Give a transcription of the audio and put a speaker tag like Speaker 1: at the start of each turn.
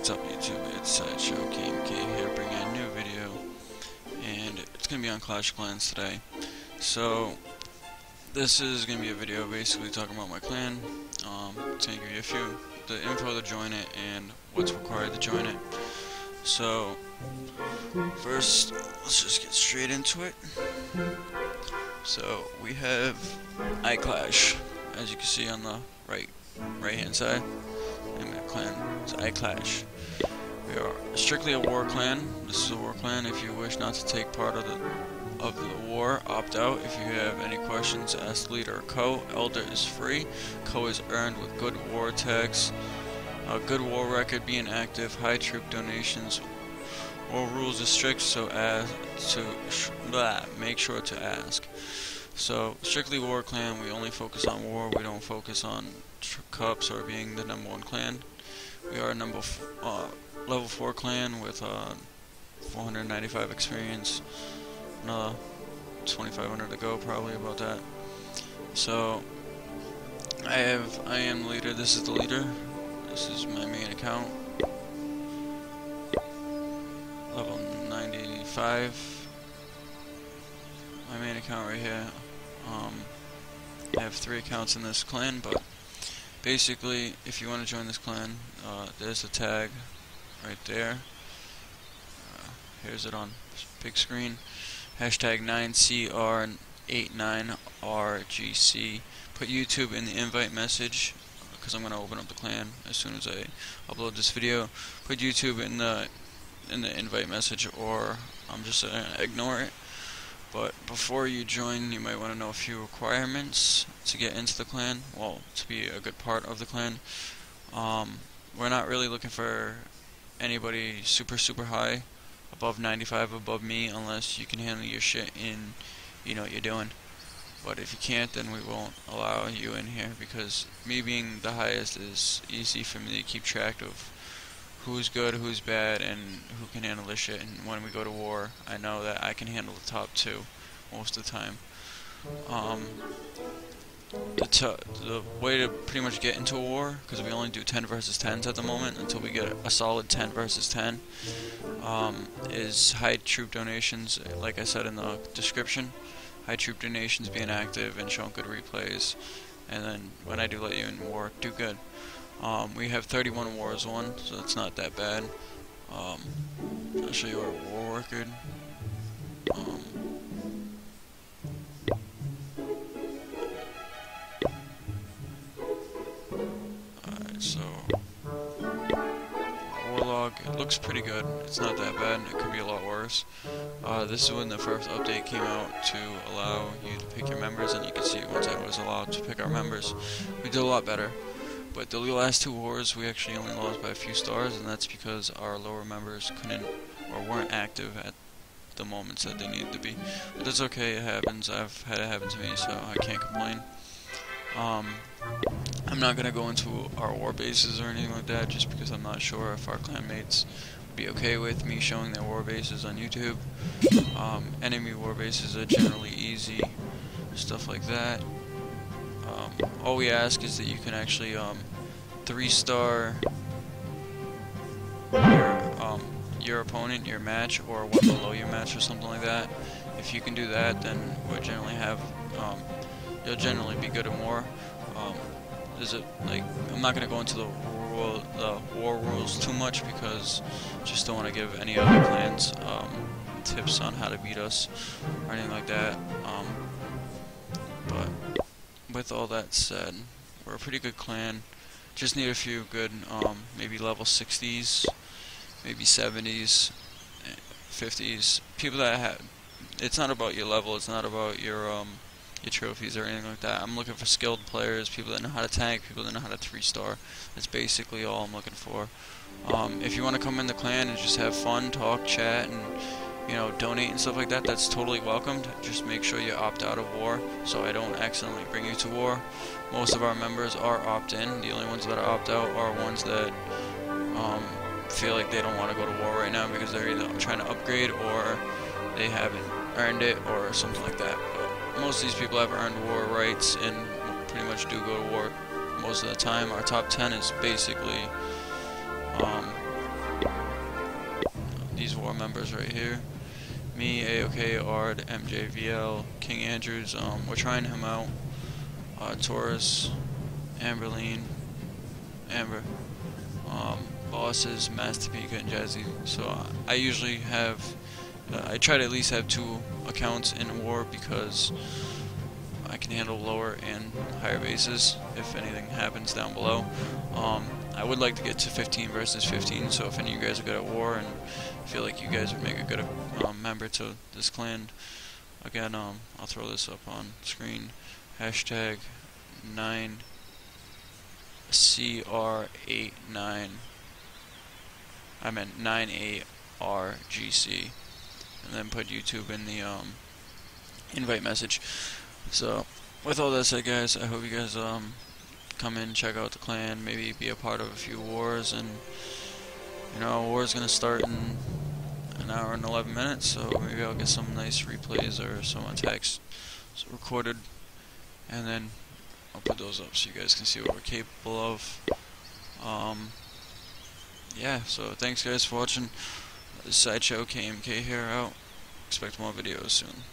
Speaker 1: What's up YouTube? It's Sideshow KMK here bringing a new video and it's going to be on Clash Clans today. So this is going to be a video basically talking about my clan. Um, it's going to give you a few, the info to join it and what's required to join it. So first let's just get straight into it. So we have iClash as you can see on the right right hand side clan is iClash. We are strictly a war clan. This is a war clan. If you wish not to take part of the of the war, opt out. If you have any questions, ask leader or co. Elder is free. Co is earned with good war tags, a good war record, being active, high troop donations. War rules are strict, so as to blah, make sure to ask. So, strictly war clan, we only focus on war, we don't focus on cups are being the number one clan. We are a number uh, level 4 clan with uh, 495 experience, another 2500 to go probably about that. So, I have, I am leader, this is the leader, this is my main account, level 95, my main account right here. Um, I have three accounts in this clan, but basically, if you want to join this clan, uh, there's a tag right there. Uh, here's it on big screen. Hashtag 9CR89RGC. Put YouTube in the invite message because I'm going to open up the clan as soon as I upload this video. Put YouTube in the in the invite message, or I'm just going to ignore it. But before you join, you might want to know a few requirements to get into the clan. Well, to be a good part of the clan. Um, we're not really looking for anybody super, super high, above 95, above me, unless you can handle your shit in, you know what you're doing. But if you can't, then we won't allow you in here because me being the highest is easy for me to keep track of who's good, who's bad, and who can handle this shit. And when we go to war, I know that I can handle the top two most of the time. Um, the, the way to pretty much get into a war, because we only do 10 versus 10s at the moment until we get a solid 10 versus 10, um, is high troop donations, like I said in the description. High troop donations, being active, and showing good replays. And then when I do let you in war, do good. Um, we have 31 wars won, so it's not that bad. Um, I'll show you our war record. Um, Alright, so war log, it looks pretty good. It's not that bad. It could be a lot worse. Uh, this is when the first update came out to allow you to pick your members, and you can see once I was allowed to pick our members, we did a lot better. But the last two wars, we actually only lost by a few stars, and that's because our lower members couldn't or weren't active at the moments that they needed to be. But that's okay, it happens. I've had it happen to me, so I can't complain. Um, I'm not going to go into our war bases or anything like that, just because I'm not sure if our clanmates would be okay with me showing their war bases on YouTube. Um, enemy war bases are generally easy, stuff like that. Um, all we ask is that you can actually um, three-star your, um, your opponent, your match, or one below your match, or something like that. If you can do that, then we'll generally have um, you'll generally be good at more. Um, is it like I'm not gonna go into the rule, the war rules too much because just don't want to give any other clans um, tips on how to beat us or anything like that. but with all that said, we're a pretty good clan. Just need a few good, um, maybe level 60s, maybe 70s, 50s. People that have. It's not about your level. It's not about your um, your trophies or anything like that. I'm looking for skilled players, people that know how to tank, people that know how to three-star. That's basically all I'm looking for. Um, if you want to come in the clan and just have fun, talk, chat, and you know, donate and stuff like that, that's totally welcomed. Just make sure you opt out of war so I don't accidentally bring you to war. Most of our members are opt-in. The only ones that are opt-out are ones that um, feel like they don't want to go to war right now because they're either trying to upgrade or they haven't earned it or something like that. But most of these people have earned war rights and pretty much do go to war most of the time. Our top 10 is basically um, these war members right here. Me, AOK, Ard, MJVL, King Andrews, um, we're trying him out. Uh, Taurus, Amberline, Amber, um, bosses, Master Pika, and Jazzy. So I usually have, uh, I try to at least have two accounts in war because I can handle lower and higher bases if anything happens down below. Um, I would like to get to 15 versus 15, so if any of you guys are good at war and feel like you guys would make a good um, member to this clan, again, um, I'll throw this up on screen. Hashtag 9 CR89. I meant 98RGC. And then put YouTube in the um, invite message. So, with all that said, guys, I hope you guys um, come in, check out the clan, maybe be a part of a few wars, and you know, war's gonna start in an hour and 11 minutes, so maybe I'll get some nice replays or some attacks recorded, and then I'll put those up so you guys can see what we're capable of. Um, yeah, so thanks guys for watching. Sideshow KMK here out. Expect more videos soon.